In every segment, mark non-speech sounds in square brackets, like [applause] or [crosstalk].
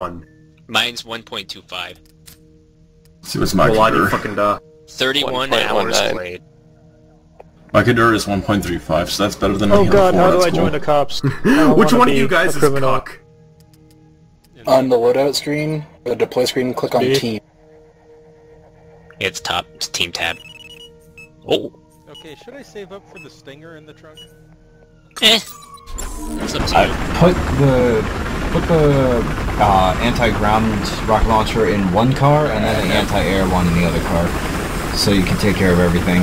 one. Mine's 1.25. See what's my Well, why do you Kadura? fucking die? 31 1.19. hours played. My computer is 1.35, so that's better than Oh my god, how 4, do I that's join the cops? [laughs] Which one of you guys a is criminal. cock? On the loadout screen, or the deploy screen, click on Me. team. It's top. It's team tab. Oh. Okay, should I save up for the stinger in the trunk? Eh. It's up to I you. put the put the uh, anti-ground rocket launcher in one car and then the anti-air one in the other car, so you can take care of everything.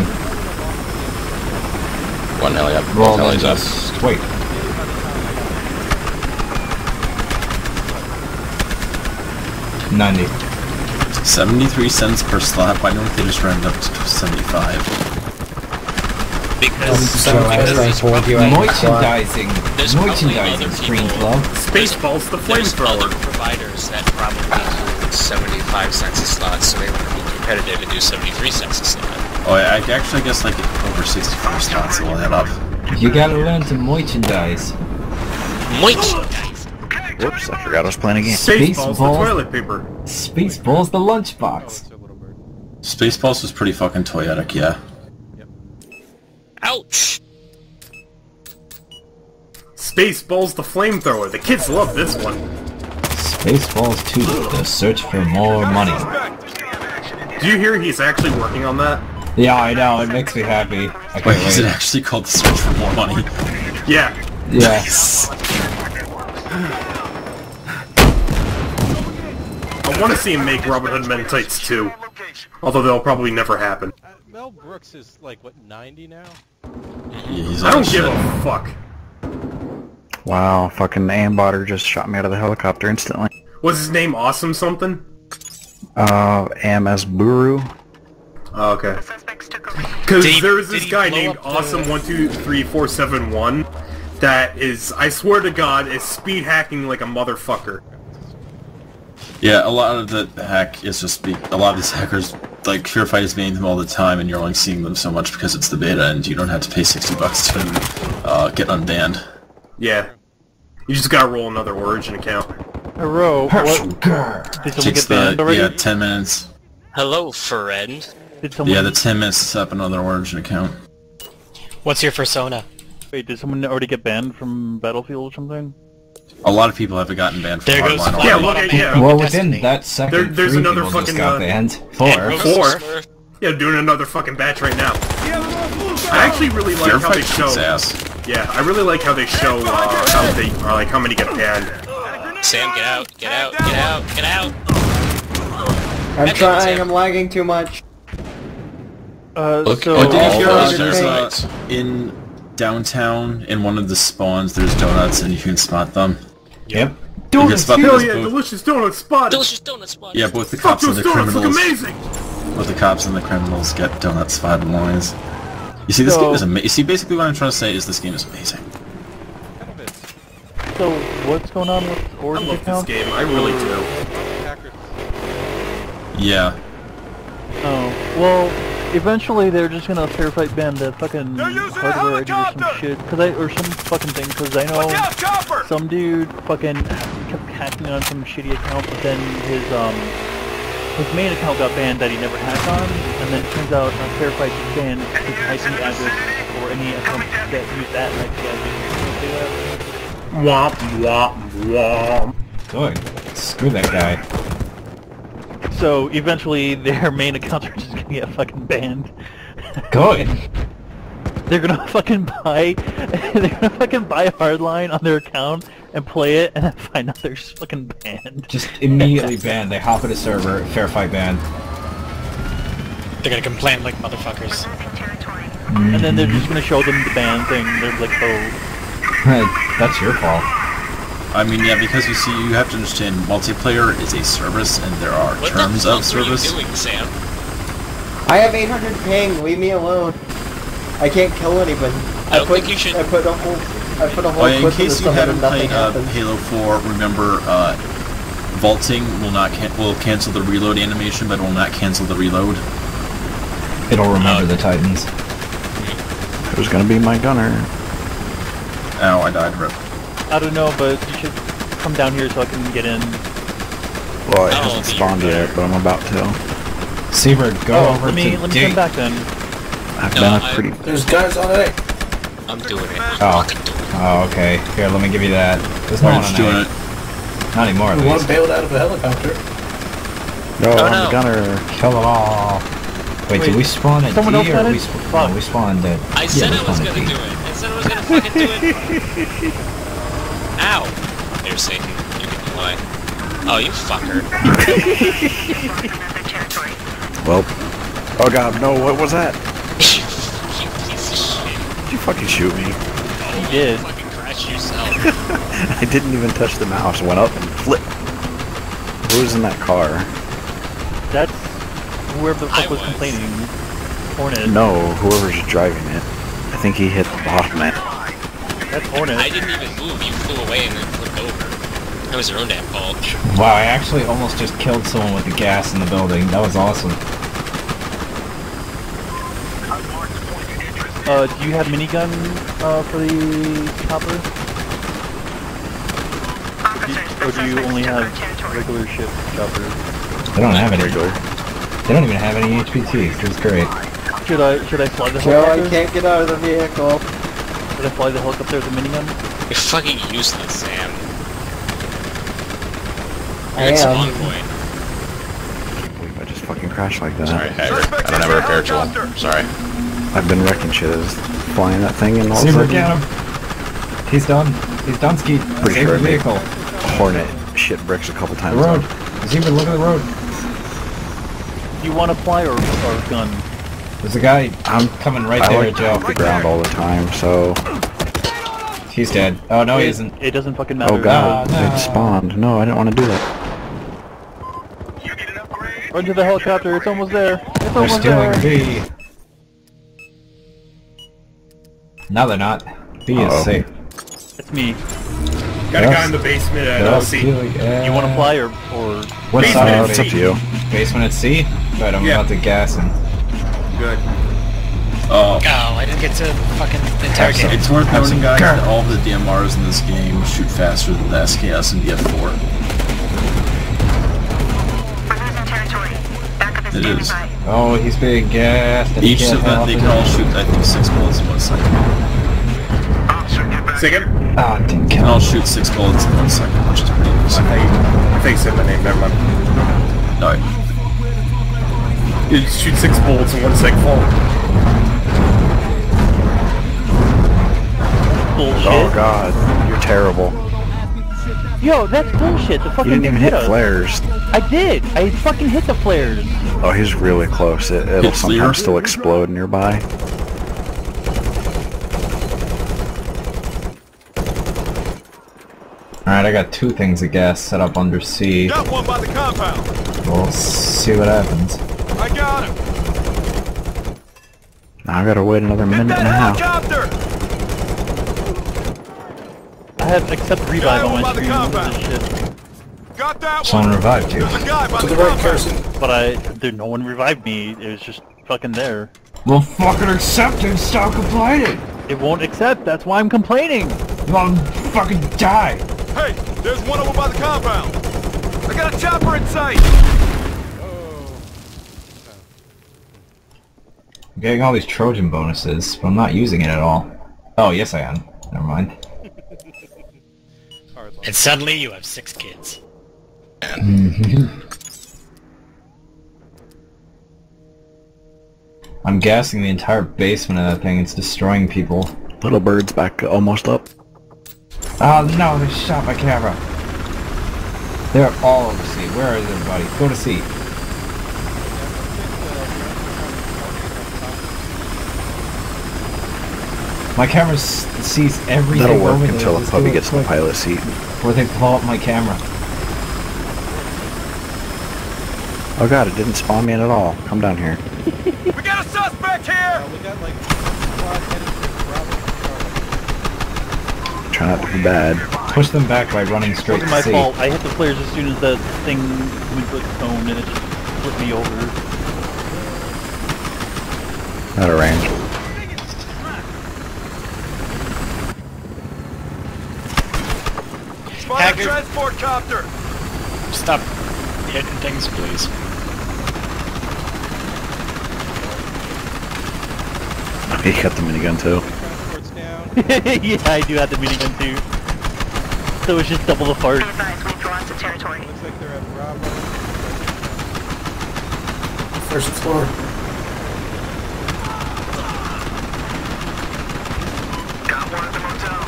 One heli up. Well, helis up. just wait. Ninety. 73 cents per slot. Why don't they just round up to 75? Because, because Merchandising, There's merchandising, other Screen Club. Spaceballs the there's other flamethrower. providers that probably do 75 cents a slot, so they want to be competitive and do 73 cents a slot. Oh, I, I actually guess like over 64 slots will head up. You gotta learn to merchandise. Merchandise! Whoops, I forgot I was playing a game. Spaceballs the toilet paper. Spaceballs the lunchbox. So little bird. Spaceballs was pretty fucking toyetic, yeah. Ouch! Spaceballs the flamethrower. The kids love this one. Spaceballs 2, the search for more money. Do you hear he's actually working on that? Yeah, I know, it makes me happy. I can't Wait, is it actually called the search for more money? Yeah. Yes. I want to see him make Robin Hood Men Tights too. Although that'll probably never happen. Mel Brooks is like what 90 now. Yeah, he's I don't all give a fuck. Wow, fucking aimbotter just shot me out of the helicopter instantly. Was his name Awesome something? Uh, AMS Buru. Oh, okay. Because [laughs] Did he- there's this guy named Awesome One Two Three Four Seven One that is, I swear to God, is speed hacking like a motherfucker. Yeah, a lot of the hack is just be a lot of these hackers like Purified is banning them all the time, and you're only seeing them so much because it's the beta, and you don't have to pay sixty bucks to uh, get unbanned. Yeah. You just gotta roll another Origin account. Hero, Herschel what? Grr. Did someone Takes get banned the already? yeah ten minutes. Hello, friend. Did someone, Yeah, the ten minutes to set up another Origin account. What's your persona? Wait, did someone already get banned from Battlefield or something? A lot of people have gotten banned from There goes Hardline Fallout. Yeah, look at yeah. Well, within that second, There- there's three another people just fucking, got uh, banned. Four. And Four. Yeah, doing another fucking batch right now. I actually really like how they show. kicks ass. Yeah, I really like how they show uh, how they or like how many get banned. Sam, get out, get out, get out, get out! I'm That's trying, it. I'm lagging too much. Uh, Look, so... Oh, did all you hear those there's uh, in downtown in one of the spawns there's donuts and you can spot them. Yep. You can spot Hell as yeah, both- delicious donut spotted. Delicious donut spot! yeah, both the Fuck cops and the donuts, look criminals. amazing. Both the cops and the criminals get donut spotted lines. You see, this So- game is amazing. You see, basically what I'm trying to say is this game is amazing. Kind of is. So, what's going on with I Origin love this game. I really do. Yeah. Oh, well, eventually they're just gonna FairFight ban the fucking hardware edit or some shit, cause I, or some fucking thing, cause I know some dude fucking kept hacking on some shitty account, but then his, um, his main account got banned that he never hacked on, and then it turns out uh, FairFight banned his IP address or any account that used that IP address. Womp womp womp. Good. Screw that guy. So eventually their main accounts are just gonna get fucking banned. Good. [laughs] They're gonna fucking buy, [laughs] they're gonna fucking buy a Hardline on their account and play it, and then find out they're just fucking banned. Just immediately banned. They hop at a server, FairFight ban. They're gonna complain like motherfuckers. And then they're just gonna show them the ban thing. They're like, oh, [laughs] That's your fault. I mean, yeah, because you see, you have to understand, multiplayer is a service, and there are What terms the of fuck are you service. doing, Sam? I have 800 ping, leave me alone. I can't kill anybody. I don't put, think you should- I put a whole, I put a whole Oh, in case you haven't played uh. Halo 4, remember, uh, vaulting will not can- will cancel the reload animation, but it will not cancel the reload. It'll remember the Titans. Who's gonna be my gunner? Ow, I died. Rip. I don't know, but you should come down here so I can get in. Well, it Oh, hasn't spawned yet, but I'm about to. Seabird, go Oh, over let me to let me dig. come back then. I've No, been a I- pretty. There's guys on A. I'm doing it. Oh. Fucking doing it. Oh, okay. Here, let me give you that. There's no one on doing A. it. Not anymore, at One bailed out of a helicopter. No, Oh, I'm no. the gunner. Kill them all. Wait, Wait, did we spawn at someone D else or got we, it? sp- no, we spawned at... I yeah, said we I was gonna D. do it. I said I was gonna fucking do it. [laughs] Ow. There's Satan. You can fly. Oh, you fucker. [laughs] Well. Oh god, no, what was that? [laughs] you piece of shit. Did you fucking shoot me? You did. Fucking crash yourself. [laughs] I didn't even touch the mouse. Went up and flipped. Who was in that car? That's whoever the fuck was, was. complaining. Hornet. No, whoever's driving it. I think he hit the bottom end. That's Hornet. I didn't even move. You flew away and then flipped over. That was your own damn fault. Wow, I actually almost just killed someone with the gas in the building. That was awesome. Uh, do you have minigun, uh, for the chopper? Or do you only have regular ship choppers? They don't have any. Regular. They don't even have any HPTs. It's great. Should I, should I fly the Joe, I can't get out of the vehicle. Should I fly the helicopter with a minigun? You're fucking useless, Sam. I You're at am. spawn point. I believe I just fucking crashed like that. Sorry, Haggard. I don't have a repair tool. Sorry. I've been wrecking shit as flying that thing and all of a sudden, get! He's done. He's done, Skeet. Pretty Save sure the vehicle. Hornet shit bricks a couple times. The times. road. Seabird, look at the road. You want to fly or, or gun? There's a guy I'm coming right I there, like to Joe. hit the ground all the time, so He's dead. Oh, no, he isn't. It doesn't fucking matter. oh god, no. it spawned. No, I didn't want to do that. Run to the helicopter, it's almost there. It's They're almost stealing there. B. No, they're not. B Uh-oh. is safe. It's me. Got a guy in the basement at They're all LC. stealing. You want to uh, fly or, or What's Basement up? at It's up to you. Basement at C? But I'm Yeah. about to gas him. Good. Oh. Oh, I didn't get to fucking Have some- It's worth have noting, guys, that all the DMRs in this game shoot faster than the SKS and DF4. It is. Oh, he's being gassed. and Each can't event, they can all shoot, I think, six bullets in one second. Second? Ah, didn't They can kill all shoot six bullets in one second, which is pretty I amazing. think, I think you said my name, never mind. No, You shoot six bullets in one second fall. Oh, bullshit. Oh god, you're terrible. Yo, that's bullshit. The fucking You fucking didn't even hit us. flares. I did. I fucking hit the flares. Oh, he's really close. It, it'll Hit sometimes Lear? still explode nearby. Alright, I got two things of gas set up under C. Got one by the compound. We'll see what happens. I got him. Now I gotta wait another Hit minute and a half. helicopter. I have accept revive on my over by the screen. What this shit? Got that Someone one. revived you. There's a guy by To the the right, compound. Carson. But I, there, no one revived me. It was just fucking there. Well, fucking accept and stop complaining! It won't accept. That's why I'm complaining. Well, fucking die! Hey, there's one over by the compound. I got a chopper in sight. I'm getting all these Trojan bonuses, but I'm not using it at all. Oh, yes I am. Never mind. [laughs] And suddenly you have six kids. Mm-hmm. I'm gassing the entire basement of that thing. It's destroying people. Little bird's back almost up. Oh no, they shot my camera. They're all over C. Where is everybody? Go to C. My camera sees everything That'll work over until the Just puppy gets in the quick pilot seat. Before they blow up my camera. Oh god, it didn't spawn me in at all. Come down here. [laughs] We got a suspect here. we got like squad heading to Bravo. Try not to be bad. Push them back by running It straight wasn't to my C. fault. I hit the flares as soon as the thing went to its cone and it just flipped me over. Out of range. Spotted Haggard. transport copter. Stop. hitting things, please. He got the minigun too. [laughs] yeah, I do have the minigun too. So it's just double the fart. Looks like they're at Bravo. First floor. Got one at the motel.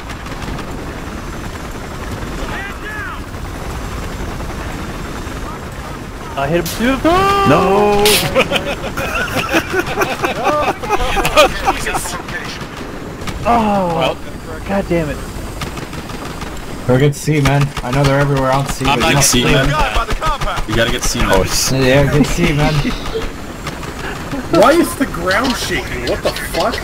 I hit him through the phone! No! [laughs] Oh, Well, god damn it. Go get C, man. I know they're everywhere on C, I'm but not you- see, completely man. Guy by. You gotta get seen. Oh, it's, Yeah, get C, man. [laughs] Why is the ground shaking? What the fuck?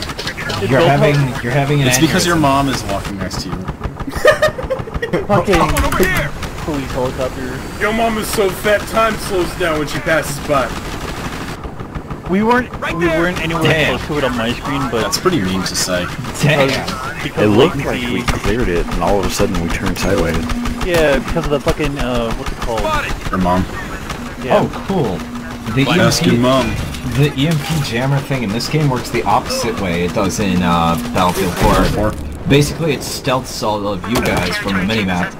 You're having you're having an It's because your mom is walking next to you. [laughs] Fucking Over here. Police helicopter. Your mom is so fat, time slows down when she passes by. We weren't we weren't anywhere Damn. close to it on my screen, but That's pretty mean to say. Damn. because it looked like latency- we cleared it, and all of a sudden we turned sideways. Yeah, because of the fucking uh, what's it called? Spotted. Your mom. Yeah. Oh, cool. The Ask your EMP, mom. the EMP jammer thing in this game works the opposite way it does in uh, Battlefield 4. Four. Basically, it stealths all of you guys from the minimap.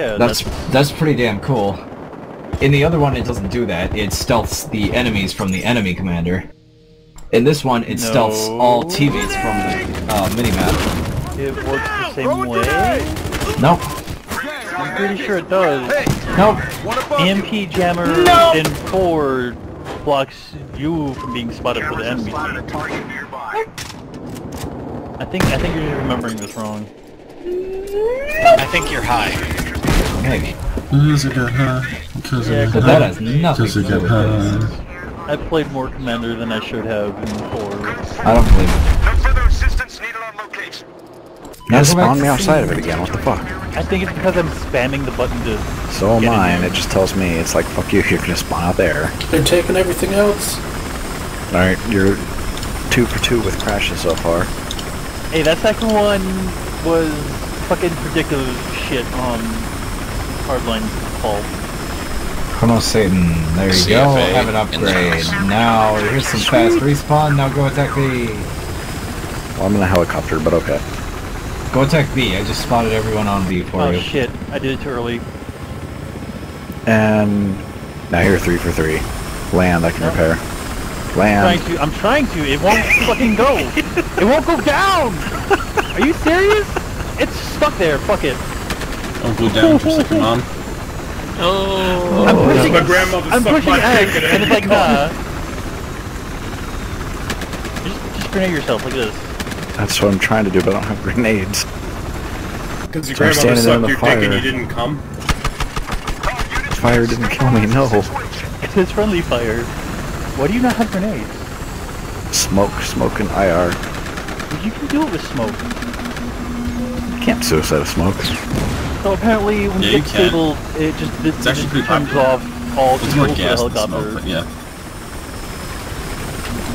Yeah, That's that's pretty damn cool. In the other one, it doesn't do that. It stealths the enemies from the enemy commander. In this one, it stealths all teammates from the uh, minimap. it works the same way. Nope. I'm pretty sure it does. Nope. One above EMP you. jammer in four blocks you from being spotted for the enemy. I think I think you're remembering this wrong. I think you're high. Maybe. Because I got high. Because I Yeah, got high. that has nothing Because I to do got with this. high. I played more Commander than I should have in four. I don't believe it. No further assistance needed on location. Now go spawn me outside of it again, what the fuck? I think it's because I'm spamming the button to. So am Get I, and it just tells me, it's like, fuck you, [laughs] you're gonna spawn out there. They're taking everything else. Alright, you're two for two with crashes so far. Hey, that second one was fucking predictive shit on Hardline's fault. Chrono Satan, there you go, CFA have an upgrade. Now, here's some fast respawn, now go attack B. Well, I'm in a helicopter, but okay. Go attack B, I just spotted everyone on B for Oh you. shit, I did it too early. And now you're three for three. Land, I can repair. Land. I'm trying to, I'm trying to, it won't [laughs] fucking go! It won't go down! [laughs] Are you serious? It's stuck there, fuck it. Don't go down for a second, mom. Oh. I'm pushing, My grandmother I'm sucked pushing my X, dick and it's like, it nah. Uh, just, just grenade yourself look at this. That's what I'm trying to do, but I don't have grenades. Because your So I'm grandmother standing in sucked the your dick and fire. you didn't come. Fire didn't kill me, no. [laughs] It is friendly fire. Why do you not have grenades? Smoke, smoke, and IR. You can do it with smoke. Can't suicide with smoke. So apparently when Yeah, you you get can. disabled, it just, it, It's actually just turns popular. off all There's more control for the gas than helicopter. smoke, but yeah.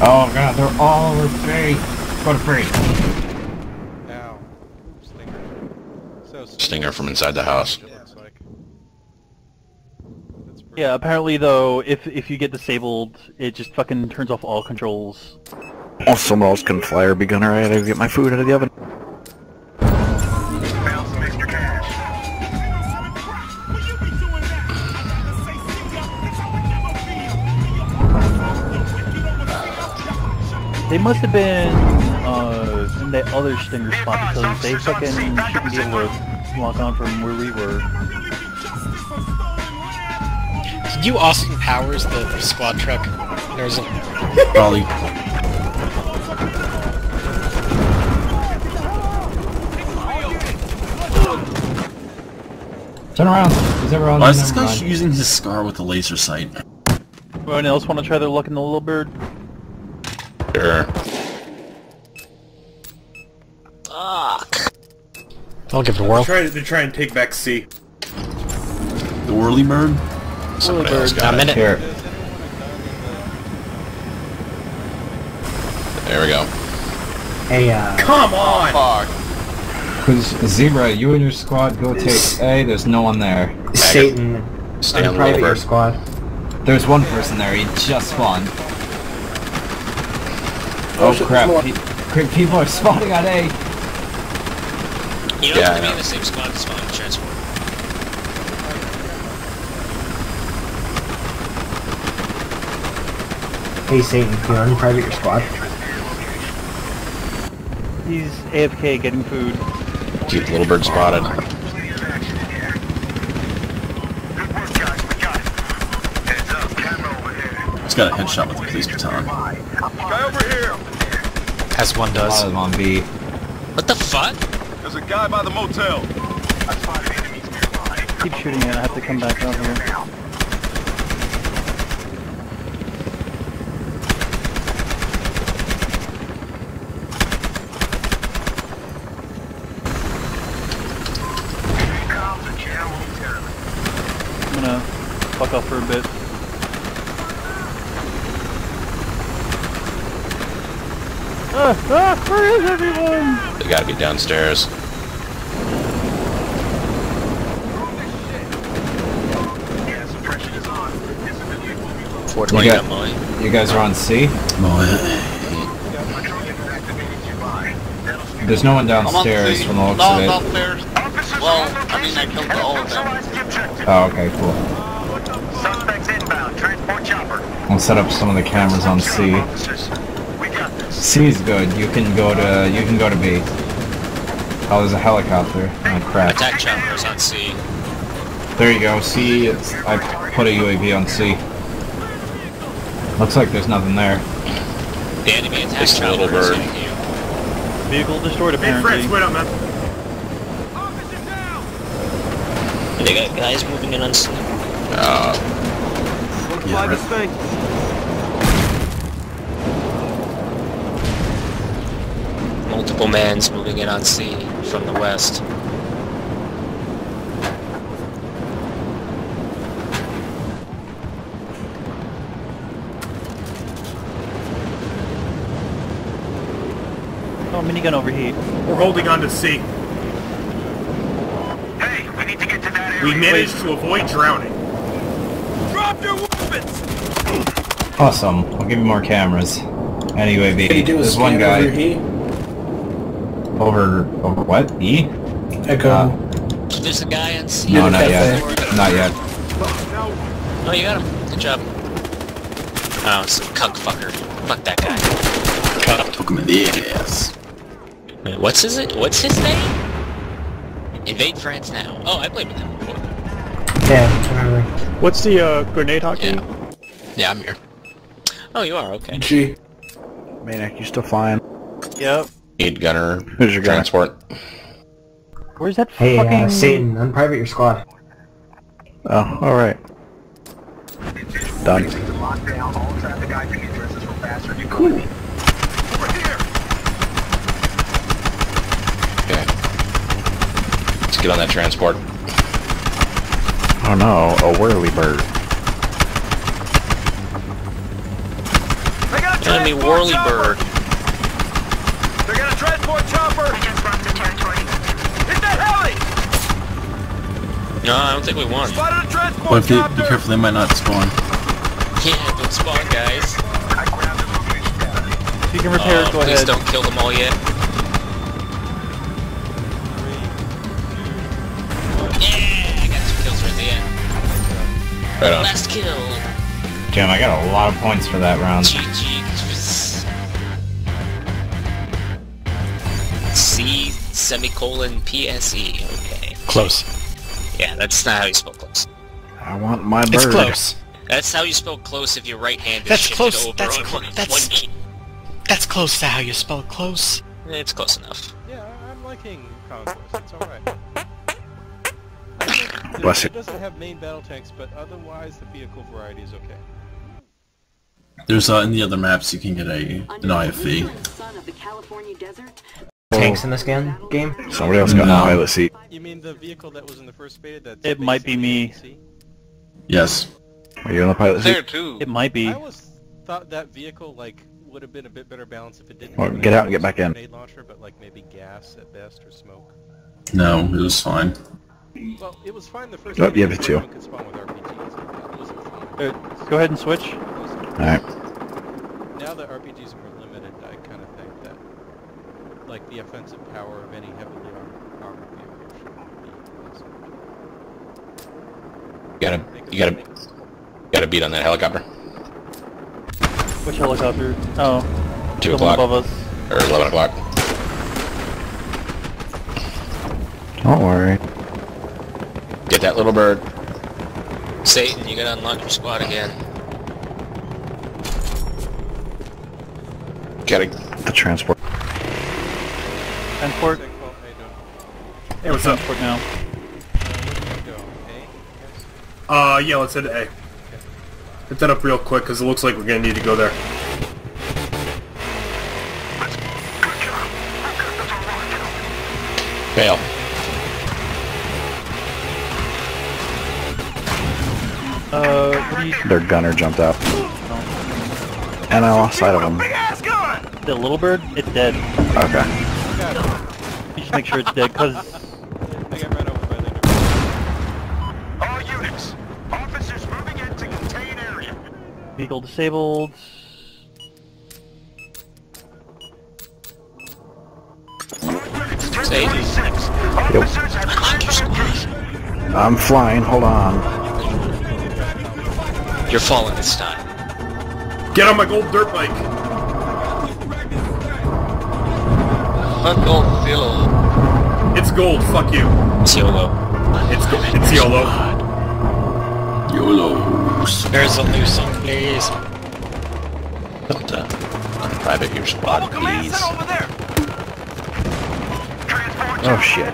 Oh god, they're all over B. Go to B. Ow. Stinger. So Stinger from inside the house. It looks like. That's pretty Yeah, apparently though, if if you get disabled, it just fucking turns off all controls. Oh, someone else can fly or be gunner. I gotta get my food out of the oven. They must have been uh, in that other Stinger spot because they fucking shouldn't be able to walk on from where we were. Did you Austin Powers the, the squad truck? There's a Probably. Turn around. Is everyone? Why is this Never guy using his scar with a laser sight? Anyone else want to try their luck in the little bird? Sure. I'll give it a whirl. Try to, to try and take back C. The whirly bird? Somebody Bird. got I'm in it. it. Here. There we go. Hey, uh, Come on! Cause Zebra, you and your squad go take A. There's no one there. Satan, Stay on Unprivate your Lillibird. squad. There's one person there. He just spawned. Oh, Oh, shit, crap! there's Pe- cra- people are [laughs] spawning on A. You don't Yeah, have to be in the same squad as spawn transport. Hey Satan, can you unprivate your squad? He's AFK getting food. Keep Bird spotted. Oh, He's got a headshot with the police baton. Guy over here. As one A lot does. of them on B. What the fuck? There's a guy by the motel. Keep shooting it, I have to come back out here. I'm gonna fuck off for a bit. Ah, where is everyone? They gotta be downstairs. Four twenty You got got- You guys are on C. There's no one downstairs from the looks of it. downstairs. Well, I mean, I killed all of them. Oh, okay, cool. Suspects inbound. Transport chopper. I'll set up some of the cameras on C. We. C is good. You can go to you can go to B. Oh, there's a helicopter. Oh crap. Attack choppers on C. There you go. C. is- I put a UAV on C. Looks like there's nothing there. The enemy attack It's chopper Little is Bird. you. Vehicle destroyed Hey, apparently. Fritz, wait up, man. They got guys moving in on C. Uh, Yeah, right. Multiple mans moving in on C from the west. Oh, minigun overheat. We're holding on to C. Hey, we need to get to that area. We managed to avoid drowning. Drop your weapons. Awesome. I'll give you more cameras. Anyway, UAV. Can you do a There's one guy over here? Over over what? E? Echo. Uh, There's a guy on C. no, not cafe. yet. Not yet. Oh, you got him. Good job. Oh, it's a cuck fucker. Fuck that guy. Took him in the ass. Wait, what's his What's his name? Invade France now. Oh, I played with him before. Yeah, I remember. What's the uh, grenade hockey? Yeah. Yeah, I'm here. Oh, you are okay. G. Maniac, you still fine? Yep. Need gunner. Who's your guy? Transport. Where's that Hey, fucking... uh, Satan, unprivate your squad. Oh, alright. Done. Cool. Okay. Let's get on that transport. Oh no, a whirly bird. They got a Enemy whirly chopper. bird. They got a transport chopper. I just lost the territory. Hit that heli. No, I don't think we won. Spotted a transport But if they, chopper. be careful, they might not spawn. Yeah, don't spawn, guys. If you can repair it, Oh, go please ahead. don't kill them all yet. Yeah, I got two kills right at the end. Right on. Last kill. Damn, I got a lot of points for that round. GG. Semicolon PSE. Okay. Close. Yeah, that's not how you spell close. I want my bird. It's close. That's how you spell close if your right hand is That's shifted close. over That's on clo- one, that's- one key. That's close to how you spell close. It's close enough. Yeah, I'm liking Conquest. It's alright. I Bless it you. doesn't have main battle tanks, but otherwise the vehicle variety is okay. There's uh, in the other maps you can get a an IFV. Tanks in this game? game? Somebody else got in the pilot seat. You mean the vehicle that was in the first beta? That's It might be me. Yes. Are you in the pilot seat? There too. It might be. I always thought that vehicle like would have been a bit better balance if it didn't. Well, get out and get back in. Grenade launcher, but like maybe gas at best or smoke. No, it was fine. Well, it was fine the first. Oh, beta yeah, because me too. everyone could spawn with RPG. Uh, go ahead and switch. Alright. Now the RPGs are more limited, I kind of think that, like, the offensive power of any heavily armored, armored vehicle should be less. You gotta, you gotta, you gotta beat on that helicopter. Which helicopter? Oh. Two o'clock. above us. Or 11 o'clock. Don't worry. Get that little bird. Satan, you gotta unlock your squad again. Gotta, The transport. Transport. Hey, what's up? Transport now. Uh, yeah, let's hit A. Hit that up real quick, because it looks like we're gonna need to go there. fail. Uh, what do you... Their gunner jumped out. And I lost sight of him. The little bird? It's dead. Okay. You just make sure it's dead, cause... All units, officers moving in to contain area. Vehicle disabled. Satan. Unlock. I'm flying, hold on. You're falling this time. Get on my gold dirt bike! Fuck old Zillow. It's gold, fuck you. It's YOLO. It's go it's YOLO. YOLOs. There's a loose one, please. Delta. Unprivate your squad, please. Oh shit.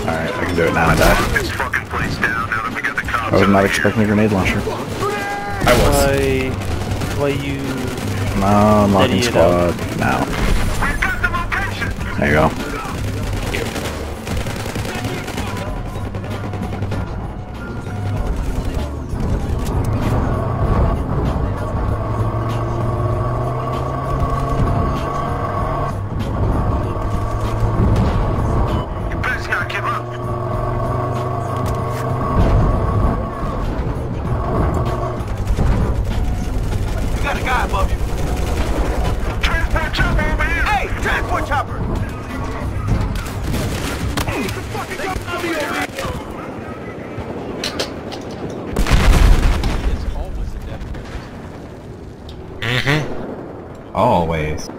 Alright, I can do it now, I died. This fucking place down now that we got the cops I was not expecting a grenade launcher. I was. Why... Why you... No, unlocking Steady it out. now. There you go. Always.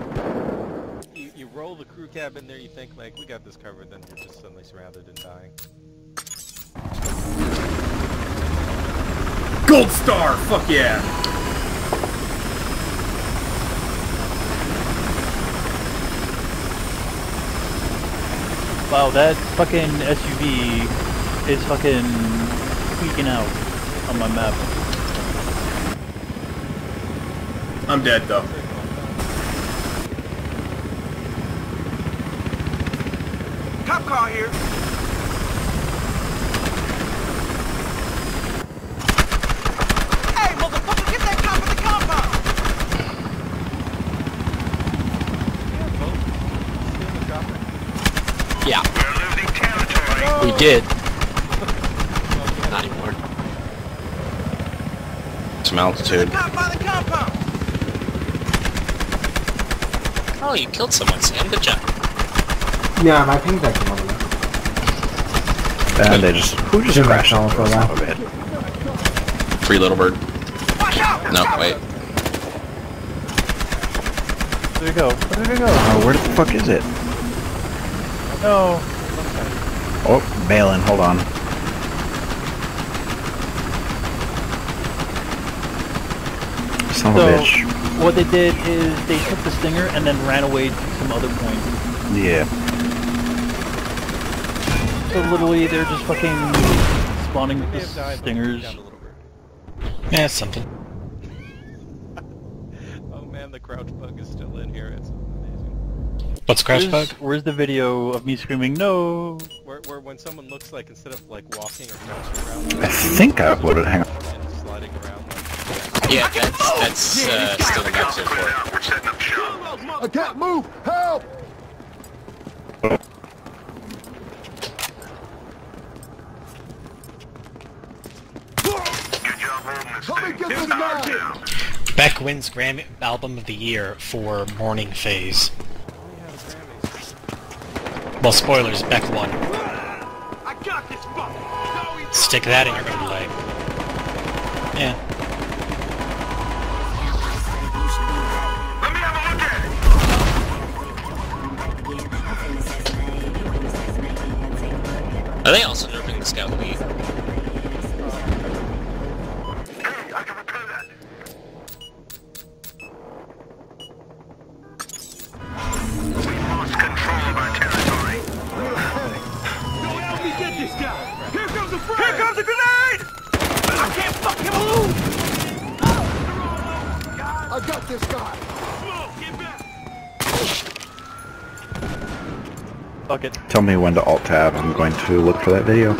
You, you roll the crew cab in there, you think, like, we got this covered, then you're just suddenly surrounded and dying. Gold star! Fuck yeah! Wow, that fucking SUV is fucking freaking out on my map. I'm dead though. Cop car here. Hey, motherfucker, get that cop in the compound! Yeah. We did. Not anymore. Some altitude. Cop by the compound! Oh, you killed someone, Sam. Good job. Yeah, my ping's actually over there. And they just... Who just Zoom crashed back on on for a while. of a bit? Free little bird. No, wait. There you go. Where did it go? Oh, where the fuck is it? No. Oh, Balin, hold on. Son of So, a bitch. what they did is they took the stinger and then ran away to some other point. Yeah. So literally, they're just fucking spawning with the stingers. Yeah, it's something. [laughs] Oh man, the crouch bug is still in here. It's amazing. What's crash Where's, bug? where's the video of me screaming no? where, where when someone looks like instead of like walking or crouching around, I think I uploaded. Hang on. sliding around like Yeah, that's that's uh, still an episode for it. We're setting up shop. I can't move! Help! Beck wins Grammy Album of the Year for Morning Phase. Well, spoilers, Beck won. Stick that in your own life. Yeah. Are they also nerfing the Scout Lead? I got this guy! Fuck it. Tell me when to alt tab. I'm going to look for that video.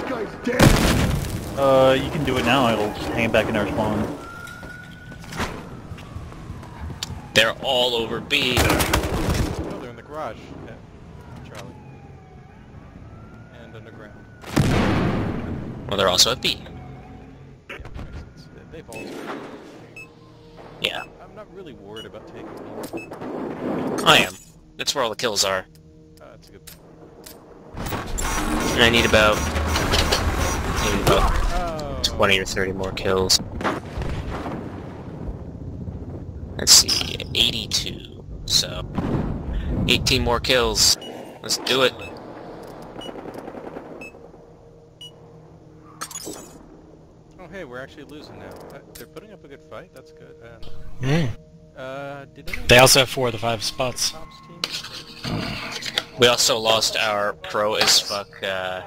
Uh, you can do it now. It'll just hang back in our spawn. They're all over B. Oh, they're in the garage. Yeah. Charlie. And underground. Well, they're also at B. Yeah, makes sense. They- They've all. Yeah, I'm not really worried about taking them. I am. That's where all the kills are. Uh, that's a good. And I need about, I need about 20 or 30 more kills. Let's see, 82. So, 18 more kills. Let's do it. Oh, hey, we're actually losing now. Uh, they're putting up a good fight. That's good. Uh, Mm. uh, did anyone They also have four of the five spots. We also lost our pro as fuck, uh,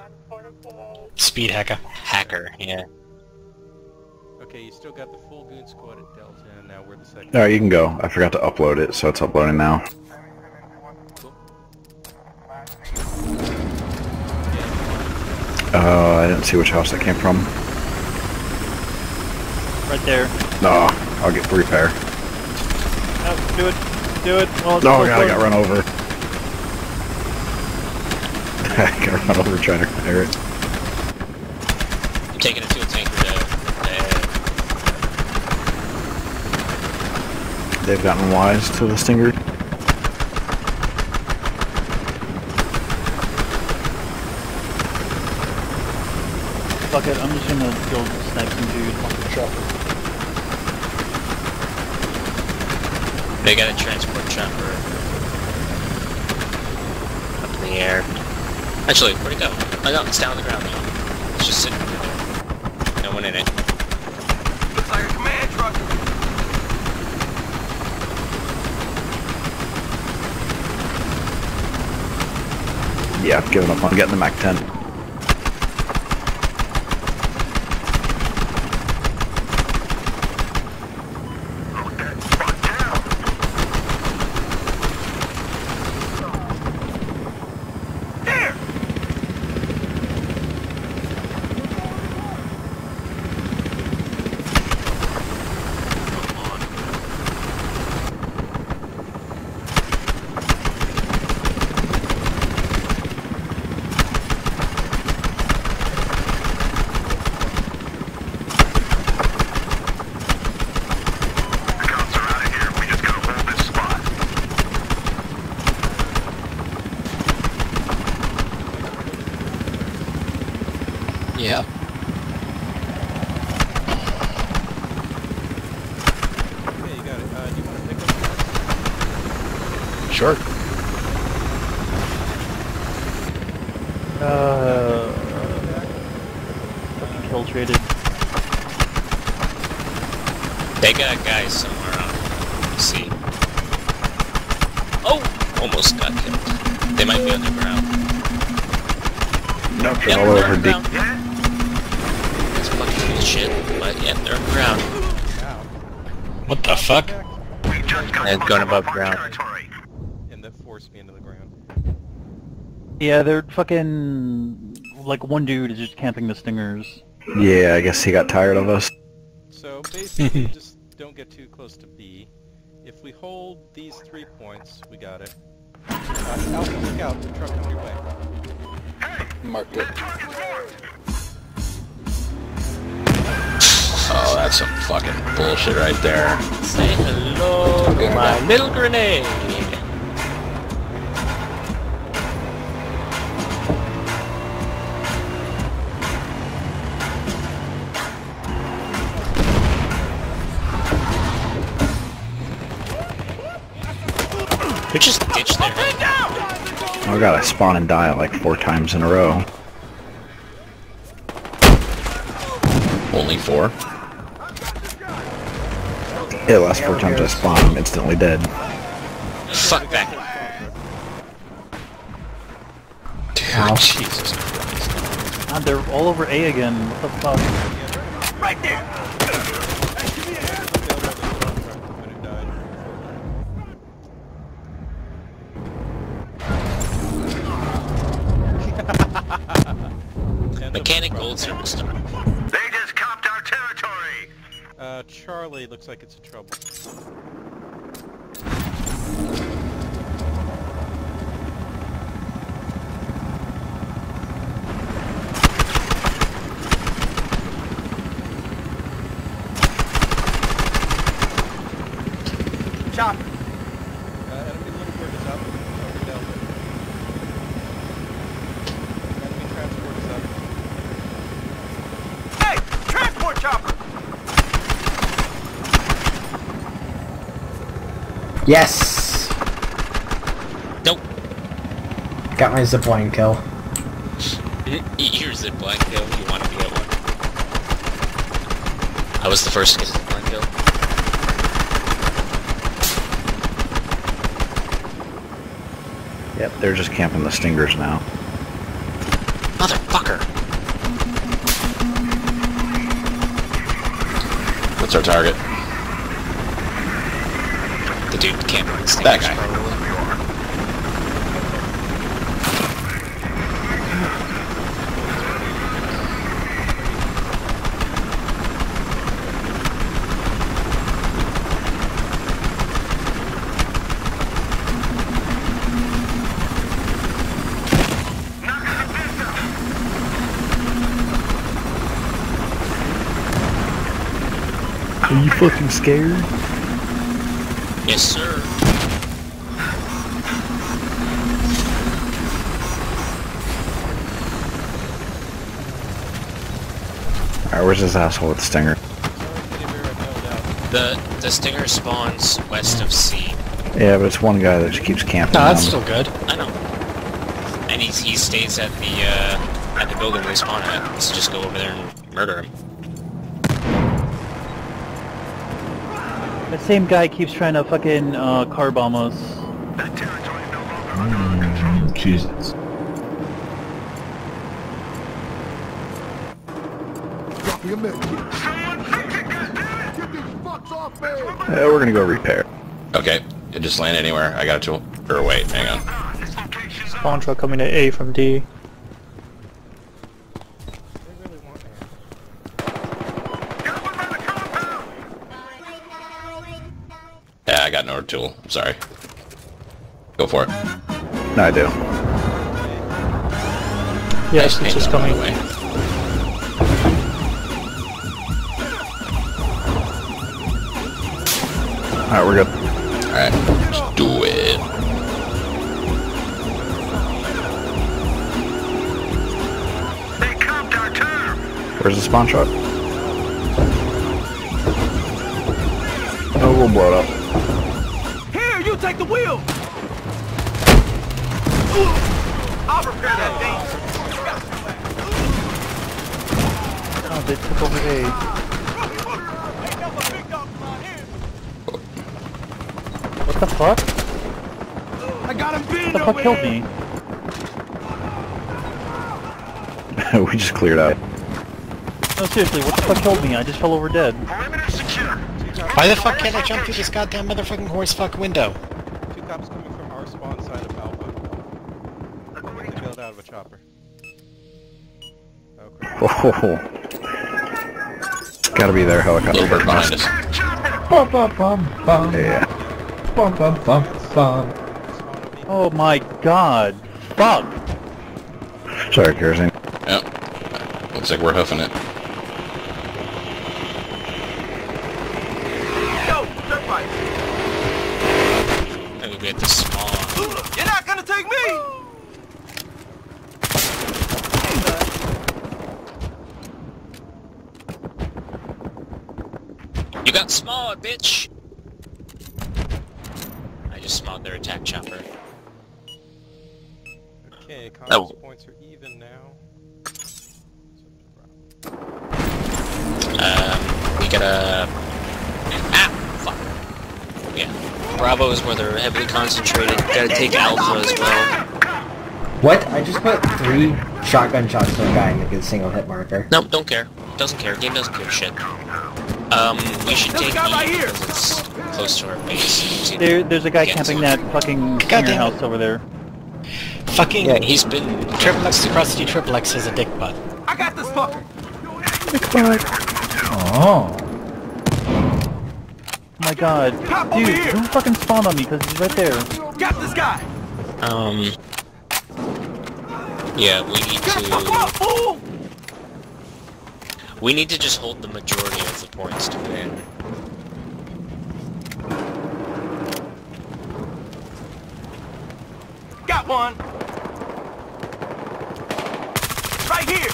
Speed hacker. hacker, yeah. Okay, you still got the full goon squad at Delta, and now we're the second. Alright, you can go. I forgot to upload it, so it's uploading now. Uh, I didn't see which house that came from. Right there. No, I'll get three repair. Oh, do it. Do it. Well, No, close God, I door. got run over. [laughs] I got run over trying to clear it. I'm taking it to a fuel tanker to, to They've gotten wise to the Stinger. Fuck it. I'm just gonna go snipe some dude. They got a transport chopper up in the air. Actually, where'd it go? Oh no, it's down on the ground now. It's just sitting there. No one in it. Looks like a command truck. Yeah, I've given up on getting the MAC-10. Yeah, they're fucking like one dude is just camping the stingers. Yeah, I guess he got tired of us. So basically, [laughs] just don't get too close to B. If we hold these three points, we got it. Uh, Alpha, look out! The truck on your way. Marked it. Oh, that's some fucking bullshit right there. Say hello to my little grenade. Who just ditched their Oh god, I spawn and die like four times in a row. Only four? Yeah, last four times I spawn, I'm instantly dead. Fuck that. Dude, Jesus God, they're all over A again. What the fuck? It's in trouble. Chopper! Uh, enemy Lindbergh is up. Over Delta. Enemy transport is up. Hey! Transport chopper! Yes! Nope. Got my zipline kill. Here's zip line kill. You want to be at one. I was the first to get zip line kill. Yep, they're just camping the stingers now. Motherfucker. Mm-hmm. What's our target? The dude camping the That stingers guy. probably. Are you fucking scared? Yes, sir. Alright, where's this asshole with the stinger? The the stinger spawns west of C. Yeah, but it's one guy that just keeps camping. No, that's still good. I know. And he's, he stays at the uh, at the building they spawn at. So just go over there and murder him. That same guy keeps trying to fucking uh, car bomb us. Jesus. Dropping a med kit. Someone fix it, goddammit! Get these fucks off me! Yeah, we're gonna go repair. Okay, it just land anywhere. I got a tool. Or wait, hang on. Spawn truck coming to A from D. Yeah, I got no tool. Sorry. Go for it. No, I do. Yes, it's just coming. Away. Alright, we're good. Alright, let's do it. They copped our turn! Where's the spawn truck? Oh, we'll blow it up. Here, you take the wheel! I'll repair that thing! Oh, they took over A. What the fuck? I got him What the fuck killed me? [laughs] we just cleared out. No, seriously, what the fuck killed me? I just fell over dead. Why the fuck can't I jump through this goddamn motherfucking horse fuck window? Oh. Gotta be their helicopter. Little bird behind us. Bum, bum, bum, bum. Yeah. Bum, bum, bum, bum. Oh my god. Fuck. Sorry, kerosene. Yep. Looks like we're hoofing it. Heavily concentrated. Gotta take Alpha as well. What? I just put three shotgun shots to a guy and get a single hit marker. Nope, don't care. Doesn't care. Game doesn't give a shit. Um, we should There's a take guy right E here. because it's close to our base. See- There, there's a guy camping that fucking senior house over there. Fucking Yeah, he's been... Triple X across the Triple X is a dick butt. I got this fucker! Oh. Oh my god. Pop Dude, here. don't fucking spawn on me because he's right there. Got this guy! Um... Yeah, we need Get the fuck up, to... fool! We need to just hold the majority of the points to win. Got one! Right here!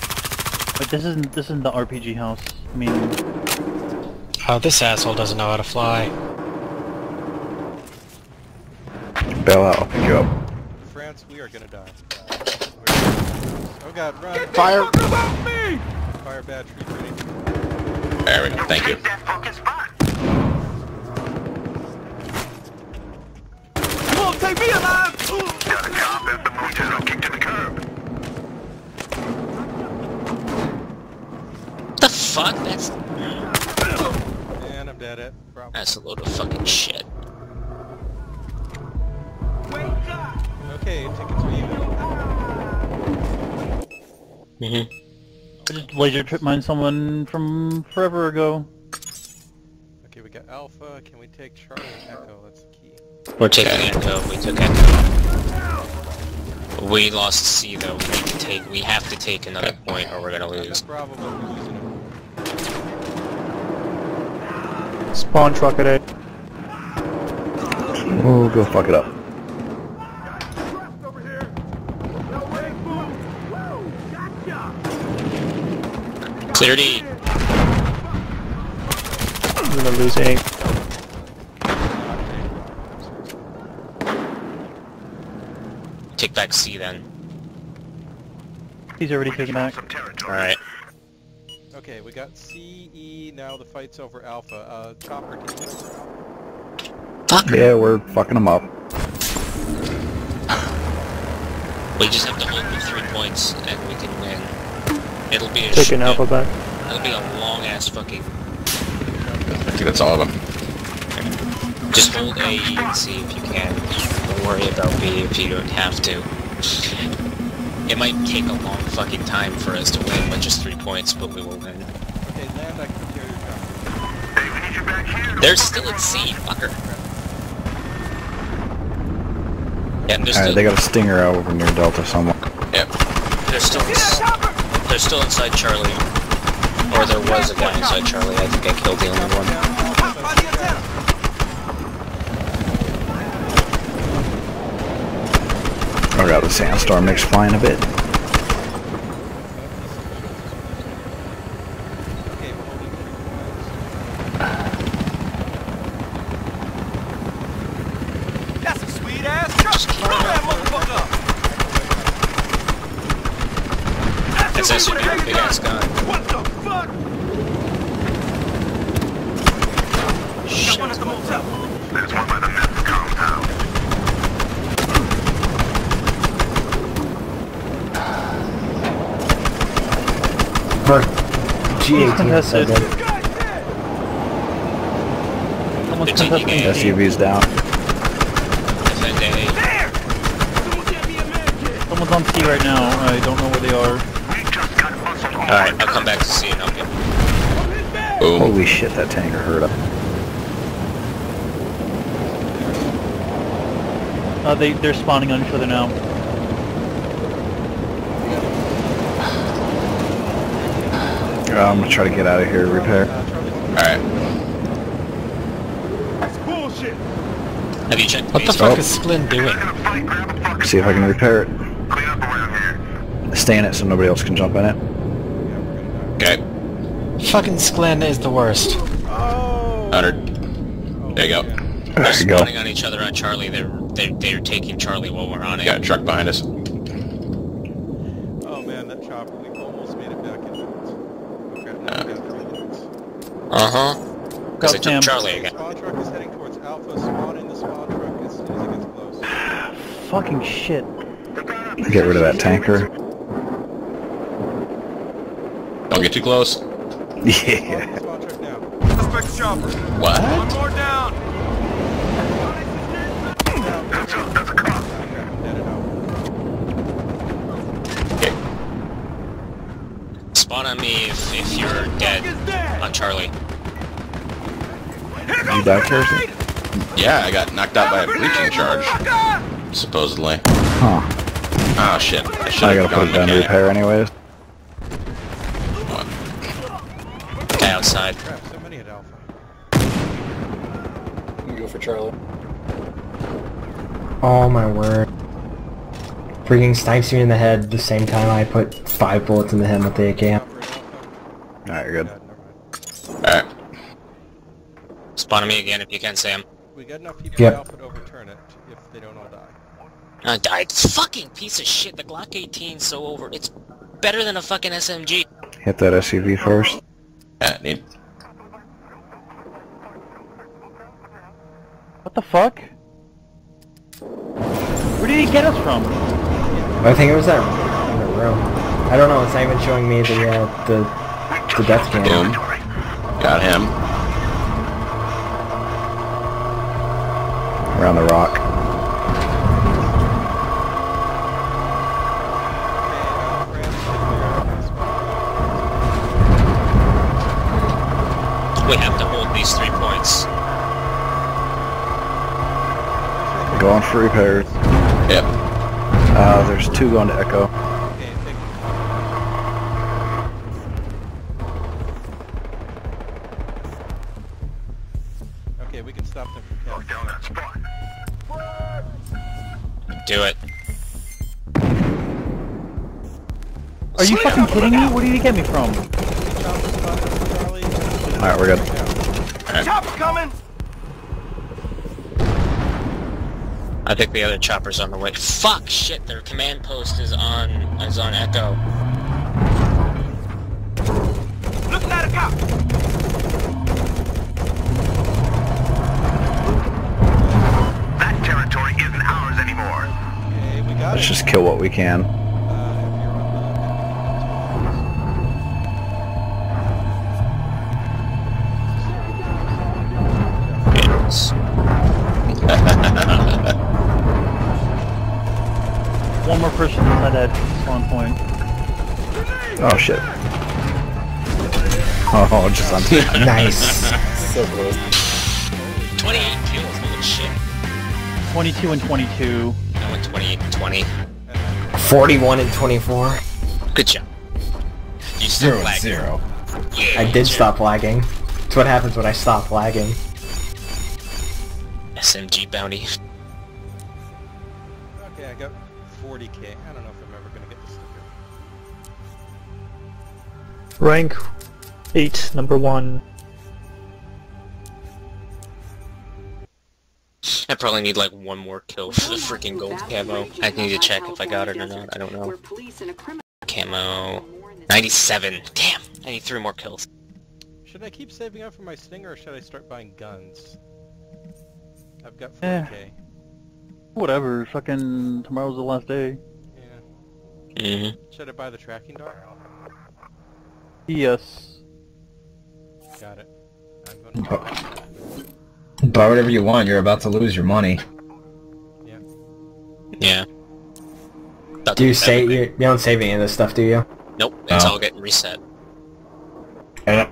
But this isn't this isn't the RPG house. I mean, Oh, this asshole doesn't know how to fly. Bail out, I'll pick you up. France, we are gonna die. Oh god, run! Get Fire! the fuck off me! Fire battery ready. There we go. Thank you. You won't take me alive! The fuck? That's... And I'm dead at Bravo. That's a load of fucking shit. Okay, tickets are even. Mm-hmm. I just laser trip mine someone from forever ago. Okay, we got Alpha. Can we take Charlie and Echo? That's the key. We're taking Echo. We took Echo. We lost C though. We need to take. We have to take another point, or we're gonna lose. Bravo, but we're losing him. Spawn truck at A. Oh, go fuck it up. Clear D. I'm gonna lose A. Take back C then. He's already taken back. Alright. Okay, we got C, E, now the fight's over Alpha. Uh, Chopper, can you Fuck. Yeah, we're fucking them up. We just have to hold the three points, and we can win. It'll be a Taking sh- Alpha back. It'll be a long ass fucking. I think that's all of them. Just hold A and C if you can. Don't worry about B if you don't have to. It might take a long fucking time for us to win with just three points, but we will win. Okay, land, I can tear your chopper. They're still at C, fucker. Yeah, Alright, still, they got a stinger out over near Delta somewhere. Yep. they're still, they're still inside Charlie. Or there was a guy inside Charlie. I think I killed the only one. God, the sandstorm flying a bit. Okay, we're holding three points. That's a sweet ass truck! Blow that motherfucker up! That's SUV, big ass gun. What the fuck? Got one at the motel. There's one by the Mets compound. Fuck. G18 contested. said Someone's They're taking contesting A. C. SUV's down. Someone's on C right now. I don't know where they are. Alright, I'll come back to C and help you. Boom. Holy shit, that tanker hurt up. Uh, they they're spawning on each other now. I'm gonna try to get out of here, repair. Alright. That's bullshit. Have you checked What the basement? fuck oh. is Splin doing? See if I can repair it. Stay in it so nobody else can jump in it. Okay. Fucking Splin is the worst. 100. There you go. They're There you go. spawning on each other on Charlie. They're they're, they're taking Charlie while we're on it. Got a truck behind us. Oh man, that chopper, we almost made it back in minutes. Okay, now we got three minutes. Uh huh. Because they Charlie again. Spawn truck is heading towards Alpha. Spawn in the spawn truck as soon as it gets close. [sighs] Fucking shit. Get rid of that tanker. Don't get too close. Yeah. Spawn truck now. Suspect chopper. What? One more down. Spawn on me if, if you're dead on Charlie. You die, Kerosene? Yeah, I got knocked out by a breaching charge. Supposedly. Huh. Oh shit. I should I have gotta put gone it down to repair anyways. Guy outside. So many at Alpha. I'm gonna go for Charlie. Oh my word. Freaking snipes me in the head the same time I put five bullets in the head with the AK. Alright, you're good. Alright. Spawn on me again if you can, Sam. We got enough people Yep. to overturn it if they don't all die. I died. Fucking piece of shit. The Glock 18's so over. It's better than a fucking SMG. Hit that SUV first. Yeah, need. What the fuck? Where did he get us from? I think it was that in the room. I don't know. It's not even showing me the uh, the the death cam. Boom. Got him. Around the rock. We have to hold these three points. Going for repairs. Yep. Uh, there's two going to Echo. Are you fucking kidding me? Where did he get me from? Alright, we're good. Chopper coming. I think the other chopper's on the way. Fuck! Shit! Their command post is on is on Echo. Looking at a cop. That territory isn't ours anymore. Okay, we got Let's it. just kill what we can. One more person inside that spawn point. Oh shit. Oh, [laughs] just on. [laughs] Nice. So close. 28 kills. Holy shit! 22 and 22. I went 28 and 20. 41 and 24. Good job. You still Zero lagging. zero. Yeah. I did stop lagging. That's what happens when I stop lagging. SMG bounty. 40k. I don't know if I'm ever gonna get this sticker. Rank 8, number 1. I probably need like one more kill for the freaking gold camo. I need to check if I got it or not. I don't know. Camo 97. Damn. I need three more kills. Should I keep saving up for my stinger or should I start buying guns? I've got Eh. 40k. Whatever. Fucking tomorrow's the last day. Mm-hmm. Should I buy the tracking dog? Yes. Got it. I'm gonna Buy whatever you want, you're about to lose your money. Yeah. Yeah. Do you save? You, you don't save any of this stuff, do you? Nope. It's No. all getting reset. And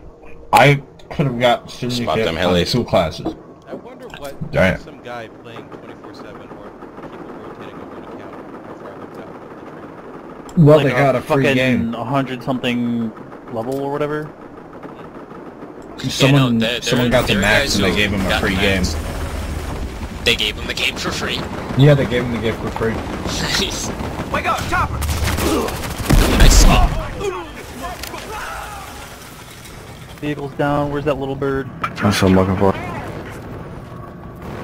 I could have got syndicate Spot them on helis. two classes. I wonder what Darn it. some guy playing 24/7 or people rotating over an account before I looked up. Well, Like they got a free fucking game. 100 something level or whatever. Someone, they're- someone they're- got the they're max and they gave him a got free game. They gave him the game for free. Yeah, they gave him the game for free. nice. [laughs] Wake up, chopper! Nice. Vehicle's down. Where's that little bird? That's what I'm looking for.